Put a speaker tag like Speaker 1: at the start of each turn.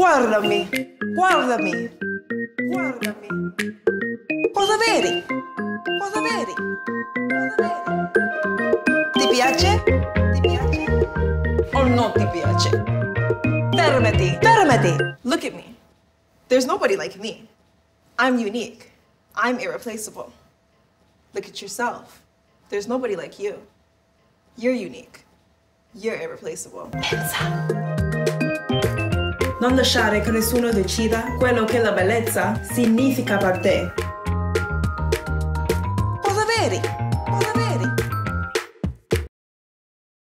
Speaker 1: Guardami, guardami, guardami. Cosa vedi? Cosa vedi? Cosa vedi? Ti piace? Ti piace? O non ti piace? Fermati, fermati. Look at me. There's nobody like me. I'm unique. I'm irreplaceable. Look at yourself. There's nobody like you. You're unique. You're irreplaceable. Pensa. Non lasciare che nessuno decida quello che la bellezza significa per te.